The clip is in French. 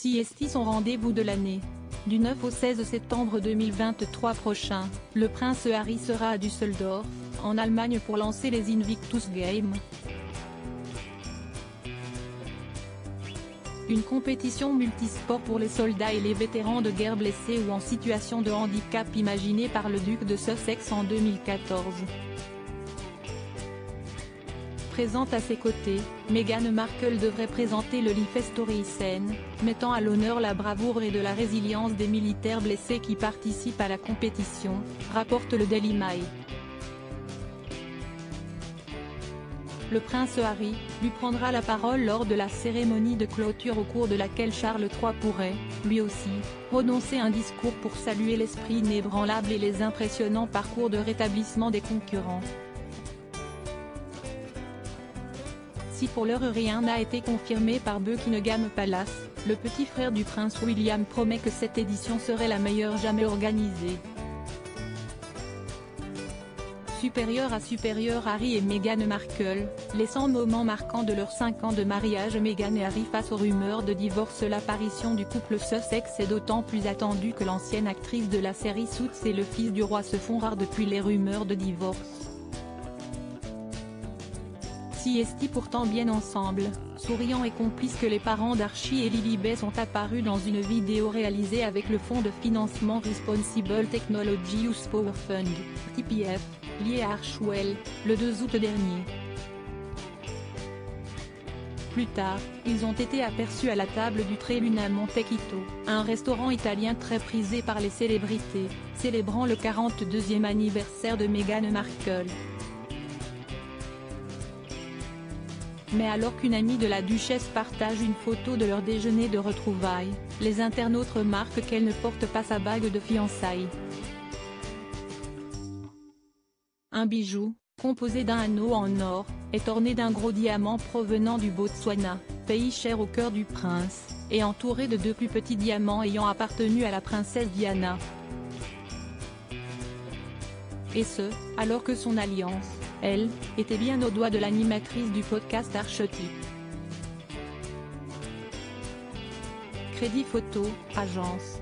Siesti son rendez-vous de l'année. Du 9 au 16 septembre 2023 prochain, le prince Harry sera à Düsseldorf, en Allemagne pour lancer les Invictus Games. Une compétition multisport pour les soldats et les vétérans de guerre blessés ou en situation de handicap imaginée par le duc de Sussex en 2014 présente à ses côtés, Meghan Markle devrait présenter le Story Scene, mettant à l'honneur la bravoure et de la résilience des militaires blessés qui participent à la compétition, rapporte le Daily Mail. Le prince Harry, lui prendra la parole lors de la cérémonie de clôture au cours de laquelle Charles III pourrait, lui aussi, prononcer un discours pour saluer l'esprit inébranlable et les impressionnants parcours de rétablissement des concurrents. Si pour l'heure rien n'a été confirmé par Buckingham Palace, le petit frère du prince William promet que cette édition serait la meilleure jamais organisée. Supérieur à supérieur Harry et Meghan Markle, les 100 moments marquants de leurs 5 ans de mariage Meghan et Harry face aux rumeurs de divorce L'apparition du couple Sussex est d'autant plus attendue que l'ancienne actrice de la série Suits et le fils du roi se font rares depuis les rumeurs de divorce. Siesti pourtant bien ensemble, souriants et complices que les parents d'Archie et Lilibet sont apparus dans une vidéo réalisée avec le fonds de financement Responsible Technology Power Fund, TPF, lié à Archwell, le 2 août dernier. Plus tard, ils ont été aperçus à la table du Treluna Montecchito, un restaurant italien très prisé par les célébrités, célébrant le 42e anniversaire de Meghan Markle. Mais alors qu'une amie de la duchesse partage une photo de leur déjeuner de retrouvailles, les internautes remarquent qu'elle ne porte pas sa bague de fiançailles. Un bijou, composé d'un anneau en or, est orné d'un gros diamant provenant du Botswana, pays cher au cœur du prince, et entouré de deux plus petits diamants ayant appartenu à la princesse Diana. Et ce, alors que son alliance, elle, était bien au doigt de l'animatrice du podcast Archetype. Crédit photo, agence.